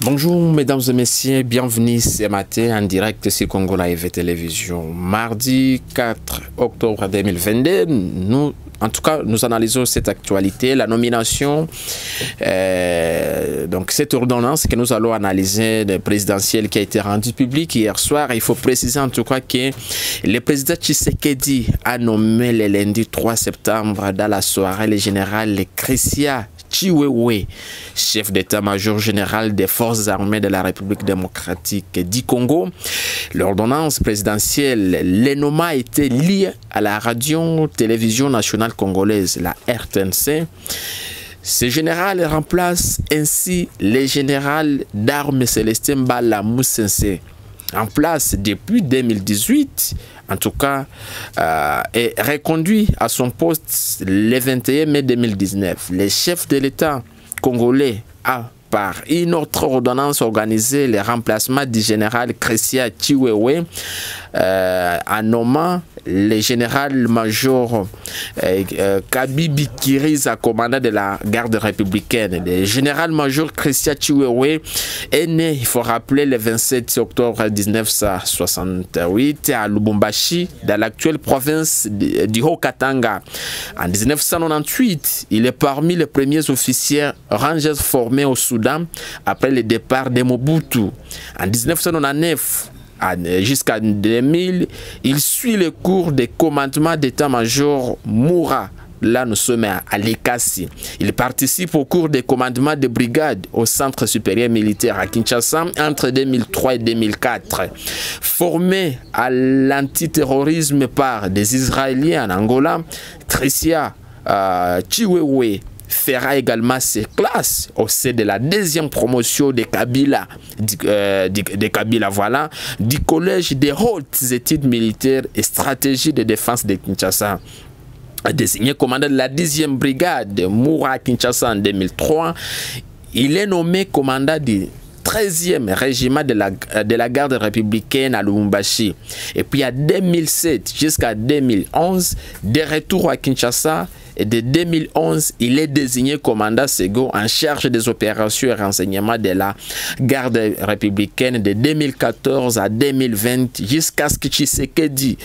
Bonjour mesdames et messieurs, bienvenue ce matin en direct sur Congo Live Télévision. Mardi 4 octobre 2022, nous, en tout cas, nous analysons cette actualité, la nomination, euh, donc cette ordonnance que nous allons analyser, de présidentielle qui a été rendue publique hier soir. Il faut préciser en tout cas que le président Tshisekedi a nommé le lundi 3 septembre dans la soirée le général Christia Chiwewe, chef d'état-major général des forces armées de la République démocratique du Congo. L'ordonnance présidentielle, l'ENOMA était liée à la radio-télévision nationale congolaise, la RTNC. Ce général remplace ainsi le général d'armes Célestin Bala Moussense, en place depuis 2018, en tout cas, euh, est reconduit à son poste le 21 mai 2019. Le chef de l'État congolais a par une autre ordonnance organisé le remplacement du général Christian Chiwewe euh, en nommant le général-major euh, euh, Kabibi Kiriza, commandant de la garde républicaine. Le général-major Christian Chiwewe est né, il faut rappeler, le 27 octobre 1968 à Lubumbashi, dans l'actuelle province du Haut-Katanga. En 1998, il est parmi les premiers officiers rangers formés au Soudan après le départ de Mobutu. En 1999, à- jusqu'en 2000, il suit le cours des commandements d'état-major Moura. Là, nous sommes à Likasi. Il participe au cours des commandements de brigade au Centre supérieur militaire à Kinshasa entre 2003 et 2004. Formé à l'antiterrorisme par des Israéliens en Angola, Tricia euh, Chiwewe fera également ses classes au sein de la deuxième promotion de Kabila, euh, de Kabila, voilà, du collège des hautes études militaires et stratégie de défense de Kinshasa désigné commandant de la 10e brigade de Moura Kinshasa en 2003. Il est nommé commandant du 13e régiment de la, de la garde républicaine à Lubumbashi. Et puis à 2007 jusqu'à 2011, de retour à Kinshasa, de 2011, il est désigné commandant Sego en charge des opérations et renseignements de la garde républicaine de 2014 à 2020 jusqu'à ce que Tshisekedi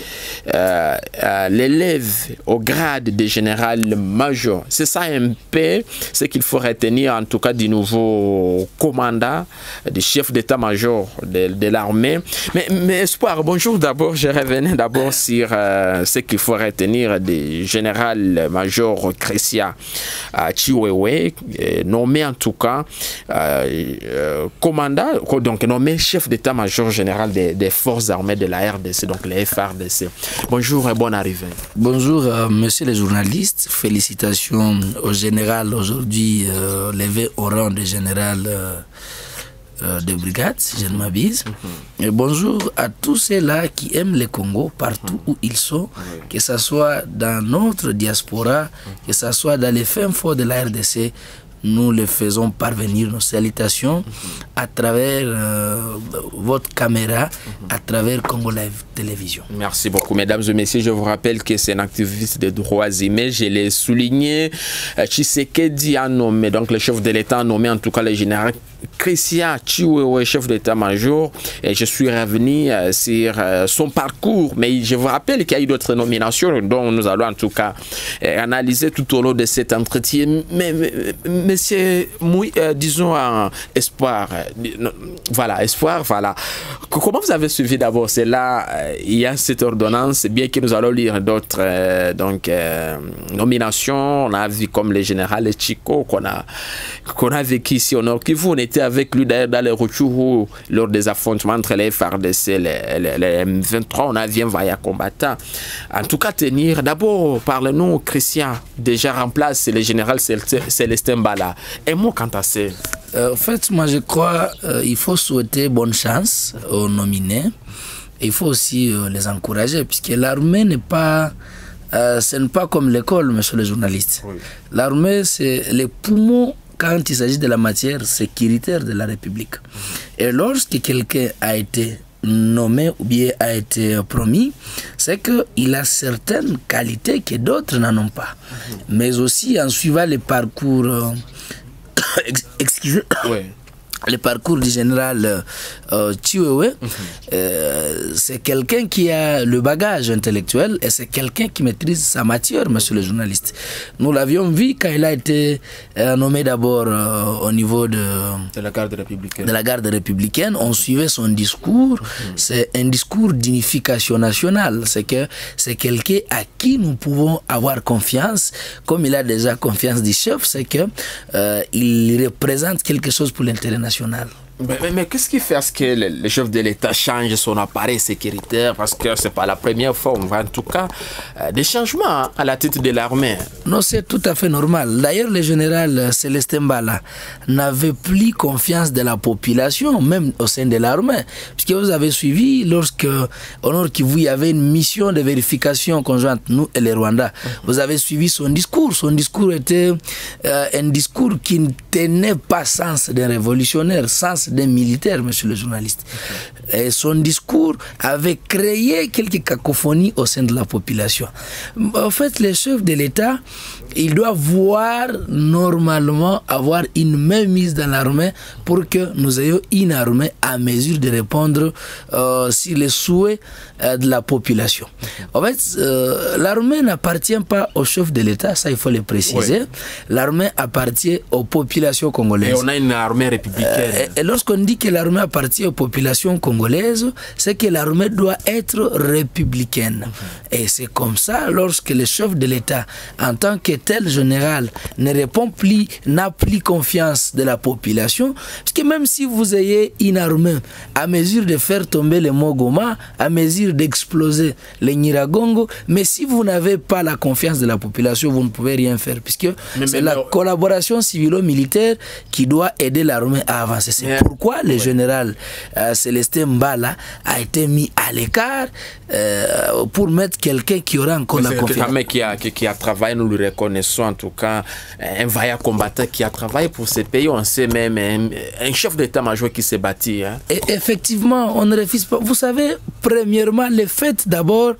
euh, euh, l'élève au grade de général-major. C'est ça un peu ce qu'il faut retenir en tout cas du nouveau commandant, du chef d'état-major de, l'armée. Mais, mais Espoir, bonjour d'abord. Je revenais d'abord sur euh, ce qu'il faut retenir du général-major Christia euh, Chiwewe, euh, nommé en tout cas euh, commandant, donc nommé chef d'état-major général des, forces armées de la RDC, donc les FRDC. Bonjour et bonne arrivée. Bonjour, monsieur les journalistes. Félicitations au général aujourd'hui levé au rang de général de brigade, si je ne m'abuse. Et bonjour à tous ceux-là qui aiment le Congo partout où ils sont, que ce soit dans notre diaspora, que ce soit dans les fins fonds de la RDC. Nous les faisons parvenir nos salutations à travers euh, votre caméra, à travers Congo Live Télévision. Merci beaucoup, mesdames et messieurs. Je vous rappelle que c'est un activiste des droits humains. Je l'ai souligné. Euh, Tshisekedi a nommé, donc le chef de l'État a nommé en tout cas le général Christian Chiwewe, chef d'état-major. Et je suis revenu euh, sur euh, son parcours. Mais je vous rappelle qu'il y a eu d'autres nominations dont nous allons en tout cas euh, analyser tout au long de cet entretien. Mais, monsieur, disons espoir. voilà, espoir, voilà. Comment vous avez suivi d'abord euh, il y a cette ordonnance, bien que nous allons lire d'autres nominations. On a vu comme le général Chico qu'on a, qu'on a vécu ici au Nord. On était avec lui d'ailleurs dans les Rutshuru lors des affrontements entre les FARDC et les, les- les M23. On a vu un vaillant combattant. En tout cas, tenir. D'abord, parlez-nous, Christian, déjà remplace le général Célestin- Bala. Un mot quant à ça. Euh, en fait, moi je crois qu'il faut souhaiter bonne chance aux nominés. Et il faut aussi euh, les encourager, puisque l'armée n'est pas. euh, ce n'est pas comme l'école, monsieur le journaliste. L'armée, c'est les poumons quand il s'agit de la matière sécuritaire de la République. Et lorsque quelqu'un a été nommé ou bien a été promis, c'est qu'il a certaines qualités que d'autres n'en ont pas. Mais aussi en suivant les parcours... euh, ex- excusez Ouais. Le parcours du général euh, euh, Chiwewe, euh, c'est quelqu'un qui a le bagage intellectuel et c'est quelqu'un qui maîtrise sa matière, monsieur le journaliste. Nous l'avions vu quand il a été euh, nommé d'abord au niveau de, De la garde républicaine. de la garde républicaine, on suivait son discours. C'est un discours d'unification nationale. C'est que c'est quelqu'un à qui nous pouvons avoir confiance, comme il a déjà confiance du chef, c'est que il représente quelque chose pour l'intérêt national. Nacional. Mais, qu'est-ce qui fait à ce que le, chef de l'État change son appareil sécuritaire? Parce que c'est pas la première fois, on voit en tout cas euh, des changements à la tête de l'armée. Non, c'est tout à fait normal. D'ailleurs, le général euh, Célestin Bala n'avait plus confiance de la population, même au sein de l'armée. Puisque vous avez suivi, lorsque, au Nord Kivu, il y avait une mission de vérification conjointe, nous et les Rwandais. Vous avez suivi son discours. Son discours était euh, un discours qui ne tenait pas sens d'un révolutionnaire, sens d'un militaire, monsieur le journaliste. Et son discours avait créé quelques cacophonies au sein de la population. En fait, les chefs de l'État, ils doivent voir normalement avoir une main mise dans l'armée pour que nous ayons une armée à mesure de répondre euh, sur les souhaits euh, de la population. En fait, euh, l'armée n'appartient pas au chef de l'État, ça il faut le préciser. L'armée appartient aux populations congolaises. Et on a une armée républicaine. Et, et lorsqu'on dit que l'armée appartient aux populations congolaises, c'est que l'armée doit être républicaine. Et c'est comme ça, lorsque le chef de l'État, en tant que tel général, ne répond plus, n'a plus confiance de la population, parce que même si vous ayez une armée à mesure de faire tomber les Mogoma, à mesure d'exploser les Nyiragongo, mais si vous n'avez pas la confiance de la population, vous ne pouvez rien faire, puisque c'est la mais- collaboration civilo-militaire qui doit aider l'armée à avancer. C'est pourquoi le général euh, Célestin Mbala a été mis à l'écart euh, pour mettre quelqu'un qui aura encore Mais la C'est confiance. quelqu'un qui a, qui, qui a travaillé, nous le reconnaissons en tout cas, un vaillant combattant qui a travaillé pour ce pays. On sait même un, chef d'état-major qui s'est bâti. Hein. Effectivement, on ne refuse pas. Vous savez, premièrement, le fait d'abord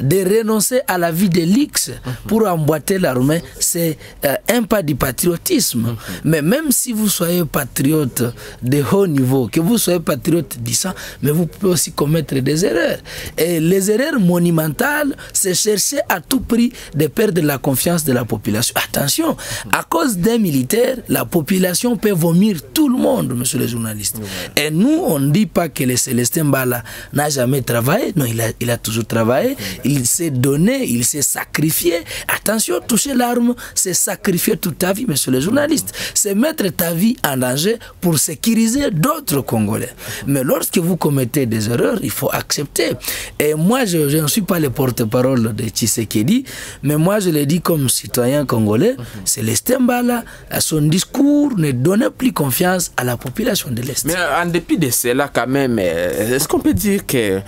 de renoncer à la vie de l'X pour emboîter l'armée, c'est euh, un pas du patriotisme. Mais même si vous soyez patriote de haut niveau, que vous soyez patriote du sang, mais vous pouvez aussi commettre des erreurs. Et les erreurs monumentales, c'est chercher à tout prix de perdre la confiance de la population. Attention, à cause d'un militaire, la population peut vomir tout le monde, monsieur le journaliste. Et nous, on ne dit pas que le Célestin Bala n'a jamais travaillé. Non, il a, il a toujours travaillé. Il s'est donné, il s'est sacrifié. Attention, toucher l'arme, c'est sacrifier toute ta vie, monsieur le journaliste. C'est mettre ta vie en danger pour sécuriser d'autres Congolais. Mais lorsque vous commettez des erreurs, il faut accepter. Et moi, je, je ne suis pas le porte-parole de Tshisekedi, mais moi, je le dis comme citoyen congolais, Célestin Bala, à son discours, ne donnait plus confiance à la population de l'Est. Mais en dépit de cela, quand même, euh, est-ce qu'on peut dire que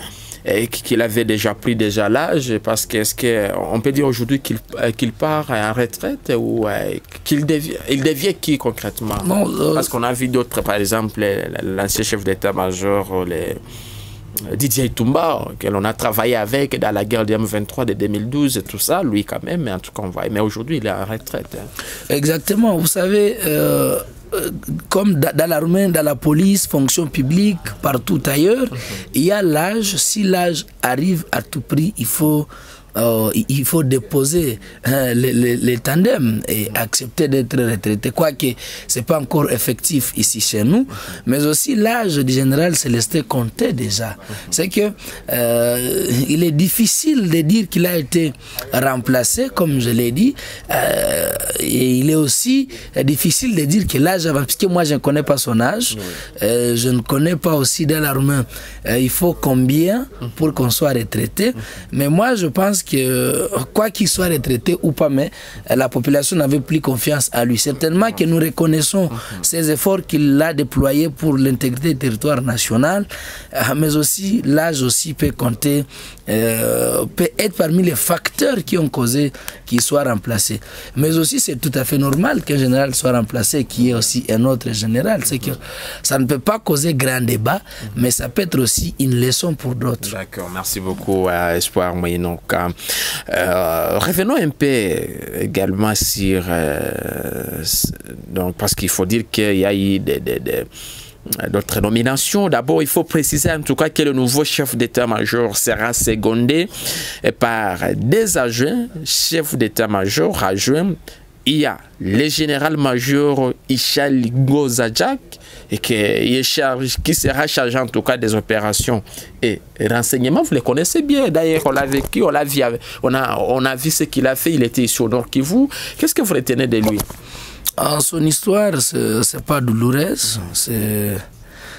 euh, qu'il avait déjà pris déjà l'âge parce que est-ce que on peut dire aujourd'hui qu'il euh, qu'il part en retraite ou euh, qu'il devient il devient qui concrètement? Non, euh, parce qu'on a vu d'autres par exemple l'ancien chef d'état-major les Didier Itumba, que l'on a travaillé avec dans la guerre du M23 de 2012 et tout ça, lui quand même, mais en tout cas on voit. Mais aujourd'hui il est en retraite. hein. Exactement. Vous savez, euh, euh, comme da- dans l'armée, dans la police, fonction publique, partout ailleurs, il y a l'âge. Si l'âge arrive à tout prix, il faut. Euh, il- faut déposer hein, les, les- les tandems et accepter d'être retraité. Quoique ce n'est pas encore effectif ici chez nous, mais aussi l'âge du général Célestin comptait déjà. C'est que euh, il est difficile de dire qu'il a été remplacé, comme je l'ai dit, euh, et il est aussi difficile de dire que l'âge avant, puisque moi je ne connais pas son âge, euh, je ne connais pas aussi dans l'armée, il faut combien pour qu'on soit retraité, mais moi je pense pense que euh, quoi qu'il soit retraité ou pas, mais euh, la population n'avait plus confiance à lui. Certainement que nous reconnaissons ces efforts qu'il a déployés pour l'intégrité du territoire national, euh, mais aussi l'âge aussi peut compter, euh, peut être parmi les facteurs qui ont causé qu'il soit remplacé. Mais aussi c'est tout à fait normal qu'un général soit remplacé, qui est aussi un autre général. C'est que ça ne peut pas causer grand débat, mais ça peut être aussi une leçon pour d'autres. D'accord, merci beaucoup, euh, Espoir Moyenonka. Euh, revenons un peu également sur. euh, donc, parce qu'il faut dire qu'il y a eu D'autres nominations. D'abord, il faut préciser en tout cas que le nouveau chef d'état-major sera secondé par des adjoints, chef d'état-major adjoint. Il y a le général-major Ishal Gozadjak et que, chargé- qui sera chargé en tout cas des opérations et renseignements. Vous le connaissez bien. D'ailleurs, on l'a vécu, on l'a vu, on a, on a vu ce qu'il a fait. Il était ici au Nord Kivu. Qu'est-ce que vous retenez de lui? Son histoire, c'est pas douloureuse. C'est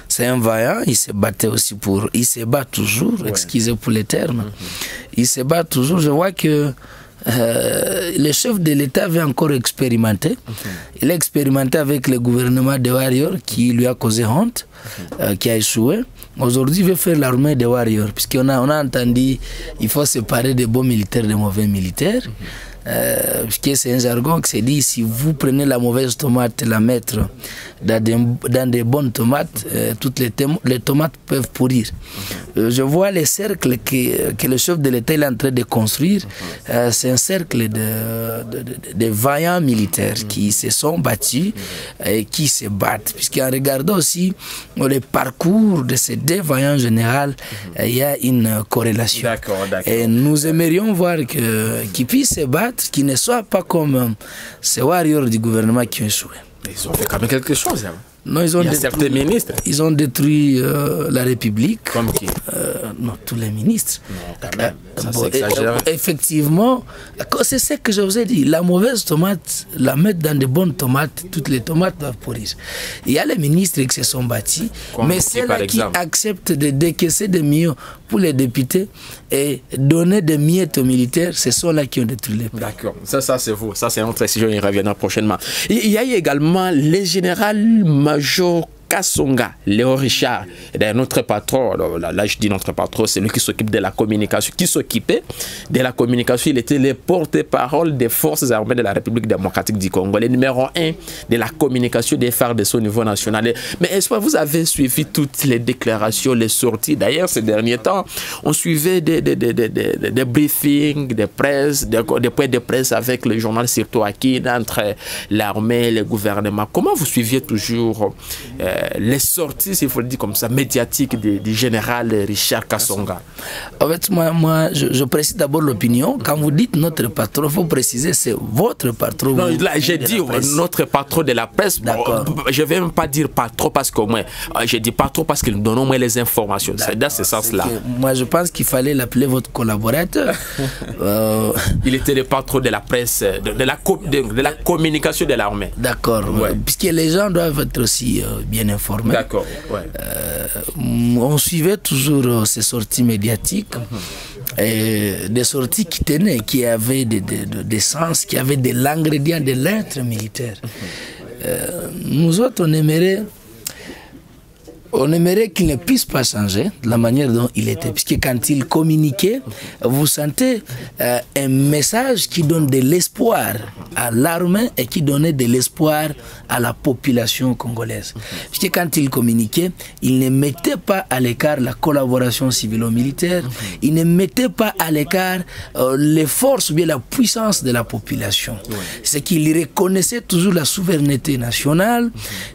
c'est un vaillant. Il se battait aussi pour. Il se bat toujours. Excusez pour les termes. Il se bat toujours. Je vois que euh, le chef de l'État avait encore expérimenté. Il a expérimenté avec le gouvernement de Warriors qui lui a causé honte, euh, qui a échoué. Aujourd'hui, il veut faire l'armée des Warriors, puisqu'on a, on a entendu il faut séparer des bons militaires des mauvais militaires. Euh, c'est un jargon qui se dit si vous prenez la mauvaise tomate et la mettre dans des, dans des bonnes tomates, euh, toutes les, tom- les tomates peuvent pourrir. Euh, je vois les cercles que, que le chef de l'État est en train de construire. Euh, c'est un cercle de, de, de- de vaillants militaires qui se sont battus et qui se battent. Puisqu'en regardant aussi le parcours de ces deux vaillants généraux, euh, il y a une corrélation. D'accord, d'accord. Et nous aimerions voir qu'ils puissent se battre, qu'ils ne soient pas comme euh, ces warriors du gouvernement qui ont échoué. Ils ont fait quand même quelque chose. hein. Non, ils ont Il y a détruit, certains ministres. ils ont détruit euh, la République. Comme qui? Euh, non, tous les ministres. Non, quand même. Ça, Bon, c'est exagéré. et- effectivement, c'est ce que je vous ai dit. La mauvaise tomate, la mettre dans de bonnes tomates, toutes les tomates doivent pourrir. Il y a les ministres qui se sont bâtis, Comme mais ceux-là qui acceptent de décaisser des millions pour les députés et donner des miettes aux militaires, ce sont là qui ont détruit les pays. D'accord, ça, ça c'est vous, ça c'est notre décision, il reviendra prochainement. Il y a eu également le général-major Kassonga, Léo Richard, d'ailleurs notre patron, là, je dis notre patron, c'est lui qui s'occupe de la communication, qui s'occupait de la communication, il était le porte-parole des forces armées de la République démocratique du Congo, le numéro un de la communication des de son niveau national. Mais est-ce que vous avez suivi toutes les déclarations, les sorties? D'ailleurs, ces derniers temps, on suivait des, des, des, des, des- des briefings, des presse, des, des points de presse avec le journal surtout Akine entre l'armée et le gouvernement. Comment vous suiviez toujours euh, les sorties, s'il faut le dire comme ça, médiatiques du, du général Richard Kassonga En fait, moi, moi je, je précise d'abord l'opinion. Quand vous dites notre patron, il faut préciser c'est votre patron. Non, là, j'ai dit notre patron de la presse. D'accord. Bon, je ne vais même pas dire patron parce qu'au moins, euh, j'ai dit patron parce qu'il nous donne au moins les informations. C'est dans ce sens-là. Que Moi, je pense qu'il fallait l'appeler votre collaborateur. Euh, Il était le patron de la presse, de, de la, co- de, de la communication de l'armée. D'accord. Ouais. euh, Puisque les gens doivent être aussi euh, bien D'accord. Ouais. Mm, On suivait toujours euh, ces sorties médiatiques. Et des sorties qui tenaient, qui avaient des, des, des- des sens, qui avaient de l'ingrédient de l'être militaire. Euh, nous autres, on aimerait on aimerait qu'il ne puisse pas changer de la manière dont il était. Puisque quand il communiquait, vous sentez euh, un message qui donne de l'espoir à l'armée et qui donnait de l'espoir à la population congolaise. Puisque quand il communiquait, il ne mettait pas à l'écart la collaboration civilo-militaire, il ne mettait pas à l'écart euh, les forces ou bien la puissance de la population. C'est qu'il reconnaissait toujours la souveraineté nationale,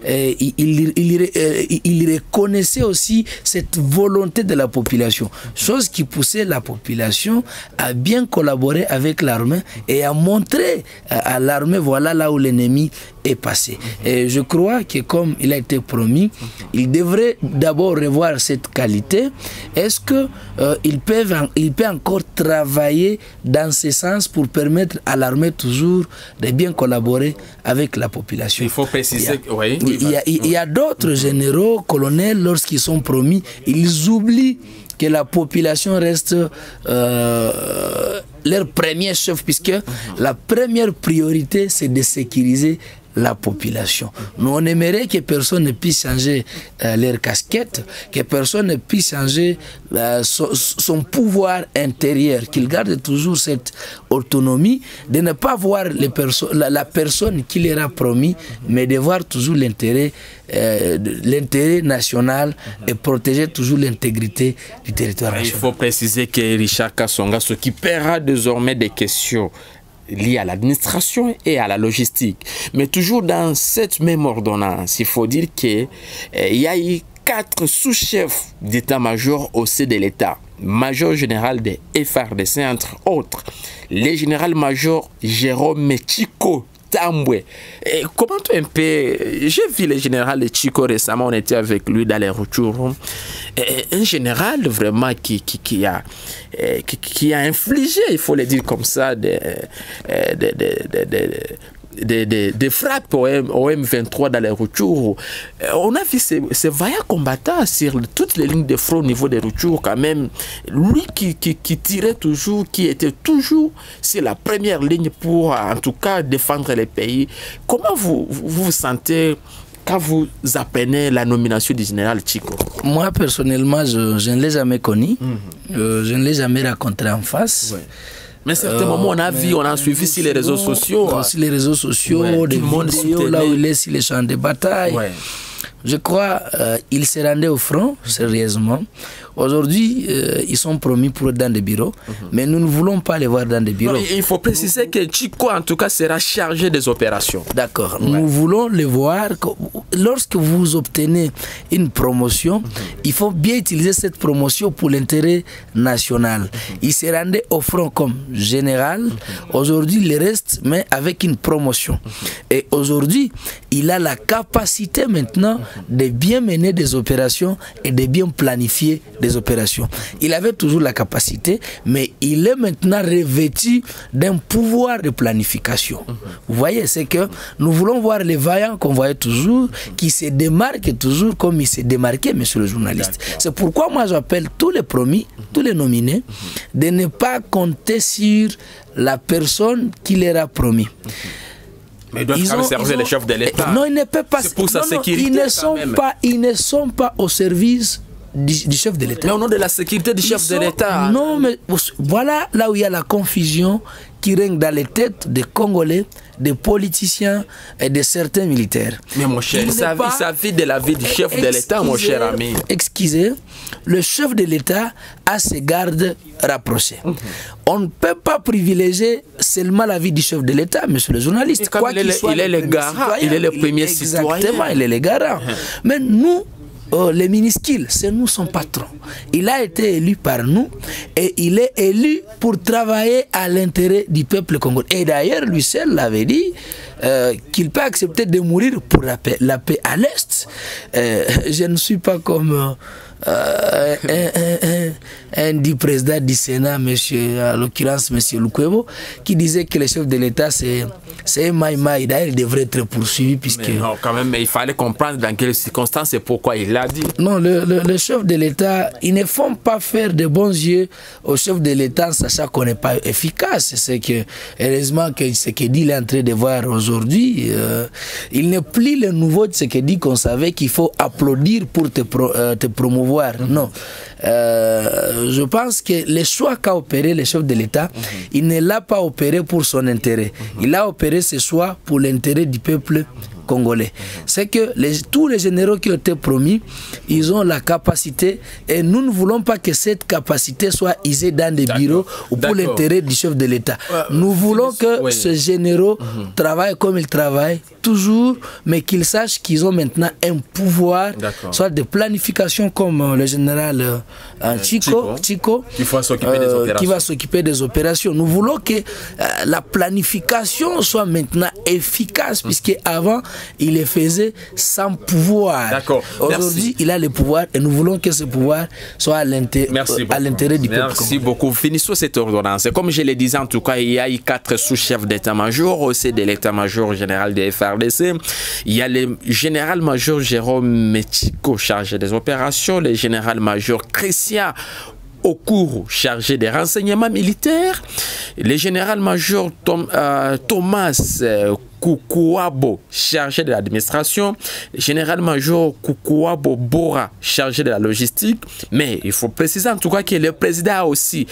il, il, il- il reconnaissait aussi cette volonté de la population, chose qui poussait la population à bien collaborer avec l'armée et à montrer à l'armée voilà là où l'ennemi est passé. Et je crois que comme il a été promis, il devrait d'abord revoir cette qualité. Est-ce que euh, peut il peut encore travailler dans ce sens pour permettre à l'armée toujours de bien collaborer avec la population Il faut préciser. il y a- oui, il y a, il y a d'autres généraux, colonels, lorsqu'ils sont promis, ils oublient que la population reste euh, leur premier chef, puisque la première priorité, c'est de sécuriser la population. Nous, on aimerait que personne ne puisse changer euh, leur casquette, que personne ne puisse changer euh, son, son pouvoir intérieur, qu'il garde toujours cette autonomie de ne pas voir les perso- la, la personne qui leur a promis, mais de voir toujours l'intérêt euh, l'intérêt national et protéger toujours l'intégrité du territoire Il faut préciser que Richard Kassonga s'occupera désormais des questions liées à l'administration et à la logistique. Mais toujours dans cette même ordonnance, il faut dire qu'il y a eu quatre sous-chefs d'état-major au sein de l'État. Major général des FRDC, entre autres. Le général-major Jérôme Chico Tambwe. Et comment un peu. J'ai vu le général de Chico récemment, on était avec lui dans les retours. Et Un général vraiment qui, qui, qui a, eh, qui, a infligé, il faut le dire comme ça, des, eh, des, des, des, des- frappes au, M, au M23 dans les retours. Euh, On a vu ces, ces vaillants combattants sur toutes les lignes de front au niveau des retours quand même. Lui qui, qui, qui tirait toujours, qui était toujours sur la première ligne pour en tout cas défendre les pays. Comment vous vous, vous sentez quand vous apprenez la nomination du général Chico? Moi, personnellement, je, je ne l'ai jamais connu. Euh, je ne l'ai jamais rencontré en face. Mais à certains moments, on a vu, on a suivi sur les réseaux sociaux. Euh, Sur les réseaux sociaux, Ouais, des monde vidéos là où il est sur les champs de bataille. Ouais. Je crois euh, il se rendait au front, sérieusement. Aujourd'hui, euh, ils sont promis pour être dans des bureaux, mais nous ne voulons pas les voir dans des Non, bureaux. il faut préciser que Chico, en tout cas, sera chargé des opérations. D'accord. Nous voulons les voir. que- Lorsque vous obtenez une promotion, il faut bien utiliser cette promotion pour l'intérêt national. Il se rendait au front comme général. Aujourd'hui, il reste, mais avec une promotion. Et aujourd'hui, il a la capacité maintenant de bien mener des opérations et de bien planifier des opérations. Il avait toujours la capacité, mais il est maintenant revêtu d'un pouvoir de planification. Vous voyez, c'est que nous voulons voir les vaillants qu'on voyait toujours, qui se démarquent toujours comme ils se démarquaient, monsieur le journaliste. C'est pourquoi moi j'appelle tous les promis, tous les nominés, de ne pas compter sur la personne qui leur a promis. Mais il Ils ont- servir ils les chefs de l'État. Non, ils ne peuvent pas. C'est pour sa non, sécurité, Ils ne sont pas, ils ne sont pas au service du, du chef de l'État. Mais au nom de la sécurité du Ils chef de l'État. Non, mais voilà là où il y a la confusion qui règne dans les têtes des Congolais, des politiciens et de certains militaires. Mais mon cher, Il pas- s'agit de la vie du chef de l'État, mon cher ami. Excusez, le chef de l'État a ses gardes rapprochés. On ne peut pas privilégier seulement la vie du chef de l'État, monsieur le journaliste. Quoi il est le- soit il est le premier garant, il est le premier citoyen. Exactement, il est le garant. Mais nous, euh, les minuscules, c'est nous son patron. Il a été élu par nous et il est élu pour travailler à l'intérêt du peuple congolais. Et d'ailleurs, lui seul l'avait dit euh, qu'il peut accepter de mourir pour la paix, la paix à l'Est. Euh, je ne suis pas comme... euh, un, un- un- un du président du Sénat, monsieur, en l'occurrence M. Lukwebo, qui disait que le chef de l'État, c'est un maïmaï. D'ailleurs, il devrait être poursuivi puisque... Mais non, quand même, mais il fallait comprendre dans quelles circonstances et pourquoi il l'a dit. Non, le, le- le chef de l'État, ils ne font pas faire de bons yeux au chef de l'État sachant qu'on n'est pas efficace. C'est que, heureusement, que ce que dit il est en train de voir aujourd'hui, euh, il n'est plus le nouveau de ce que dit qu'on savait qu'il faut applaudir pour te, pro- euh, te promouvoir. Non. Euh, je pense que les choix qu'a opéré le chef de l'État, il ne l'a pas opéré pour son intérêt. Il a opéré ce choix pour l'intérêt du peuple congolais. C'est que les- tous les généraux qui ont été promis, ils ont la capacité et nous ne voulons pas que cette capacité soit usée dans des bureaux ou pour l'intérêt du chef de l'État. Nous voulons que oui. ces généraux travaillent comme ils travaillent toujours, mais qu'ils sachent qu'ils ont maintenant un pouvoir, soit de planification comme euh, le général euh, euh, Chico, Chico. Chico, Qui va s'occuper des euh, opérations. qui va s'occuper des opérations. Nous voulons que euh, la planification soit maintenant efficace, puisque avant il les faisait sans pouvoir. Aujourd'hui, il a le pouvoir et nous voulons que ce pouvoir soit à l'intérêt du peuple. Merci beaucoup. Finissons cette ordonnance. Comme je le disais, en tout cas, il y a eu quatre sous-chefs d'état-major au sein de l'état-major général des FRDC. Il y a le général-major Jérôme Metiko, chargé des opérations, le général-major Christian au chargé des renseignements militaires, le général-major Tom- euh, Thomas euh, Kukuabo, chargé de l'administration, le général-major Kukuabo Bora, chargé de la logistique. Mais il faut préciser en tout cas que le président a aussi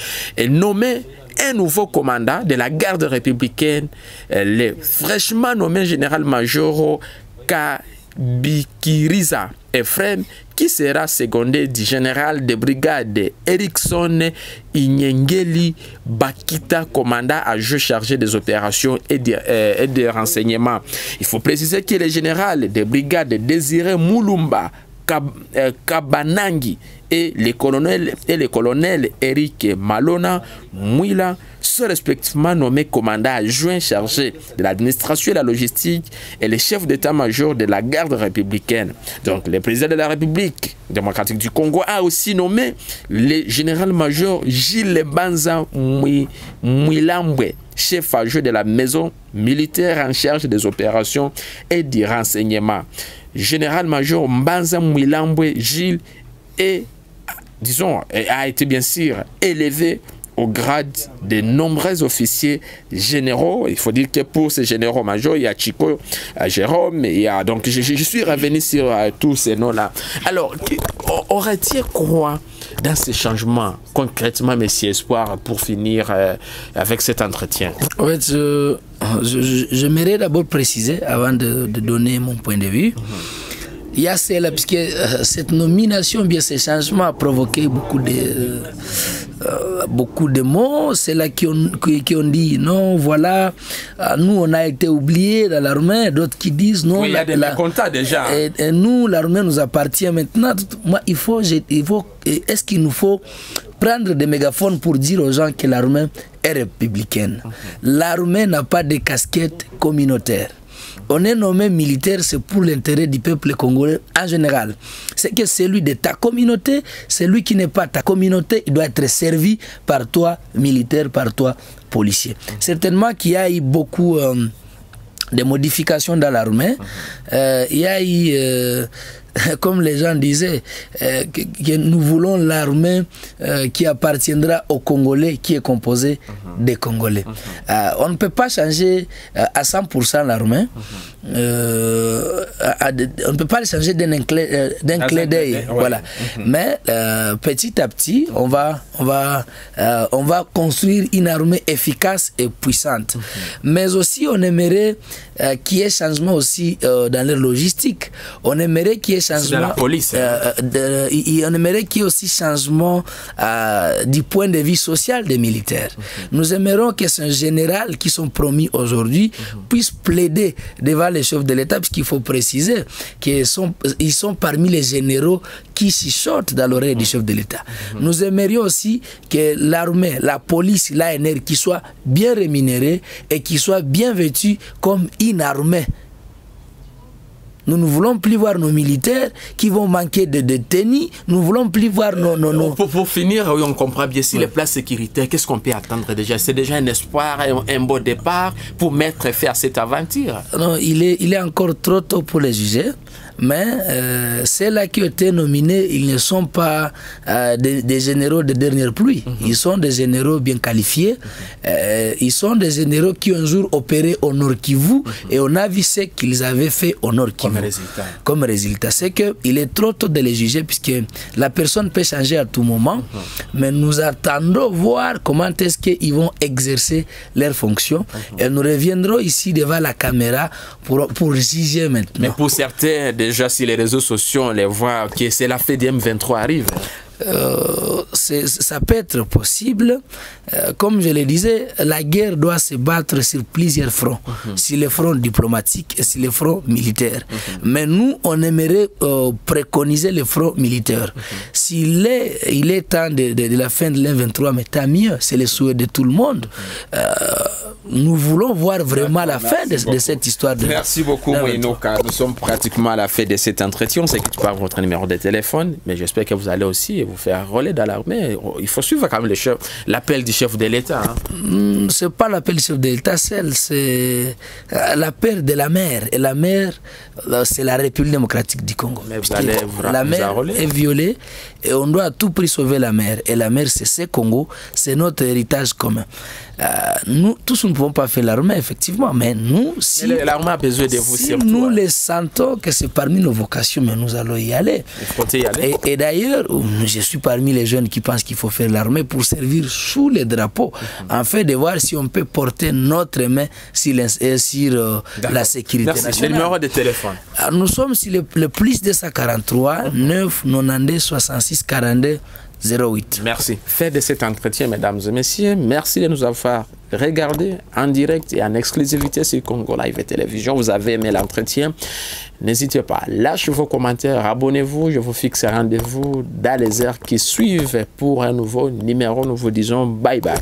nommé un nouveau commandant de la garde républicaine, euh, le fraîchement nommé général-major Kabikiriza Ephraim, qui sera secondé du général de brigade Erickson Inyengeli Bakita, commandant à jeu chargé des opérations et des, euh, des renseignements. Il faut préciser que le général de brigade Désiré Moulumba Kab- euh, Kabanangi et les colonels et les colonels Eric Malona Mouila sont respectivement nommés commandants adjoints chargés de l'administration et de la logistique et les chefs d'état-major de la garde républicaine. Donc le président de la République démocratique du Congo a aussi nommé le général-major Gilles Banza Mouilambwe chef adjoint de la maison militaire en charge des opérations et du renseignement. Général-major Mbanza Mouilambwe Gilles est, disons, a été bien sûr élevé au grade de nombreux officiers généraux. Il faut dire que pour ces généraux majors, il y a Chico, Jérôme, il y a, donc je, je suis revenu sur euh, tous ces noms-là. Alors, aurait-il quoi dans ces changements concrètement, Monsieur Espoir, pour finir euh, avec cet entretien? En fait, je- je- je- j'aimerais d'abord préciser, avant de, de donner mon point de vue, il y a celle, puisque euh, cette nomination, bien ces changements a provoqué beaucoup de, euh, euh, beaucoup de mots. C'est là qui ont, qui, qui ont dit non, voilà, nous on a été oubliés dans l'armée, d'autres qui disent non. Oui, il y a des mécontents déjà. et, et nous, l'armée nous appartient maintenant. Moi, il faut, il est-ce qu'il nous faut prendre des mégaphones pour dire aux gens que l'armée est républicaine? L'armée n'a pas de casquette communautaire. On est nommé militaire, c'est pour l'intérêt du peuple congolais en général. C'est que celui de ta communauté, celui qui n'est pas ta communauté, il doit être servi par toi, militaire, par toi, policier. Certainement qu'il y a eu beaucoup... euh, des modifications dans l'armée. Euh, il y a eu, euh, comme les gens disaient, euh, que, que nous voulons l'armée euh, qui appartiendra aux Congolais, qui est composée des Congolais. Euh, on ne peut pas changer à 100% l'armée. Euh, à- à- on ne peut pas le changer d'un clé, euh, Dans d'œil. Voilà. Mais euh, petit à petit, on va, on, va, euh, on va construire une armée efficace et puissante. Mais aussi, on aimerait euh, qu'il y ait changement aussi dans leur logistique. On aimerait qu'il y ait changement. la police, hein. de- on aimerait qu'il y ait aussi changement du point de vue social des militaires. Nous aimerions que ces généraux qui sont promis aujourd'hui puissent plaider devant les chefs de l'État, puisqu'il faut préciser qu'ils sont, ils sont parmi les généraux qui chuchotent dans l'oreille du chef de l'État. Nous aimerions aussi que l'armée, la police, l'ANR, qui soit bien rémunérée et qui soit bien vêtue comme une armée. Nous ne voulons plus voir nos militaires qui vont manquer de, de tenue. Nous ne voulons plus voir nos... nos, nos- Pour, pour finir, oui, on comprend bien si les plans sécuritaires, qu'est-ce qu'on peut attendre déjà? C'est déjà un espoir, un, un beau départ pour mettre fin à cette aventure. Non, il est, il est encore trop tôt pour les juger. Mais euh, ceux-là qui ont été nominés, ils ne sont pas euh, des, des généraux de dernière pluie. Ils sont des généraux bien qualifiés. Euh, ils sont des généraux qui ont un jour opéré au Nord Kivu et on a vu ce qu'ils avaient fait au Nord Kivu. Comme résultat. Comme résultat. C'est qu'il est trop tôt de les juger puisque la personne peut changer à tout moment. Mais nous attendons voir comment est-ce qu'ils vont exercer leurs fonctions. Et nous reviendrons ici devant la caméra pour, pour juger Mais maintenant. pour certains, déjà, si les réseaux sociaux, on les voit, que c'est la fête M23 arrive. Euh, ça peut être possible. Euh, comme je le disais, la guerre doit se battre sur plusieurs fronts, sur le front diplomatique et sur le front militaire. Mais nous, on aimerait euh, préconiser le front militaire. S'il est, il est temps de, de- de la fin de l'M23, mais tant mieux, c'est le souhait de tout le monde. Euh, nous voulons voir vraiment la fin de, de cette histoire. De, Merci beaucoup, d'M23. Moïnoka. Nous sommes pratiquement à la fin de cet entretien. On sait que tu parles votre numéro de téléphone, mais j'espère que vous allez aussi vous faire relais dans l'armée. Il faut suivre quand même le chef- l'appel du chef de l'État. hein. Hmm, c'est pas l'appel du chef de l'État seul, c'est euh, l'appel de la mer. Et la mer, euh, c'est la République démocratique du Congo. Mais vous allez vous- la mer est violée et on doit à tout prix sauver la mer. Et la mer, c'est ce Congo, c'est notre héritage commun. Euh, nous, tous, nous ne pouvons pas faire l'armée, effectivement, mais nous, si, L'armée a besoin de vous si surtout. nous hein. les sentons que c'est parmi nos vocations, mais nous allons y aller. Y aller. Et, et d'ailleurs, je suis parmi les jeunes qui pensent qu'il faut faire l'armée pour servir sous les drapeaux, afin de voir si on peut porter notre main sur, euh, sur euh, la sécurité Merci. Le nationale. numéro de téléphone. Alors, nous sommes sur le, le plus 243 9 92 66 42 08. Merci. Fait de cet entretien, mesdames et messieurs, merci de nous avoir regardé en direct et en exclusivité sur Congo Live et Télévision. Vous avez aimé l'entretien. N'hésitez pas, lâchez vos commentaires, abonnez-vous. Je vous fixe rendez-vous dans les heures qui suivent pour un nouveau numéro. Nous vous disons bye bye.